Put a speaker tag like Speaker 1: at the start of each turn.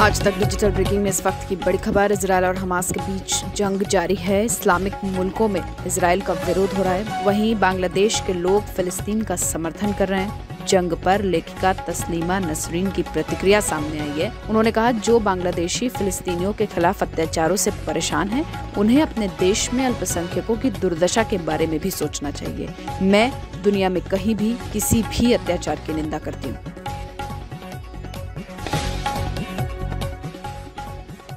Speaker 1: आज तक digital breaking में इस वक्त की बड़ी खबर इसराइल और हमास के बीच जंग जारी है। इस्लामिक मुल्कों में इसराइल का विरोध हो रहा है। वहीं बांग्लादेश के लोग फिलिस्तीन का समर्थन कर रहे हैं। जंग पर लेखिका तस्लीमा नसरीन की प्रतिक्रिया सामने आई है। उन्होंने कहा, जो बांग्लादेशी फिलिस्तीनियों के खिलाफ अत्याचारों से परेशान हैं, उन्हें अपने देश में अल्पसंख्यकों की दुर्दशा के बारे में भी सोचना चाहिए। मैं दुनिया में कहीं भी किसी भी अत्याचार की निंदा करती हूँ।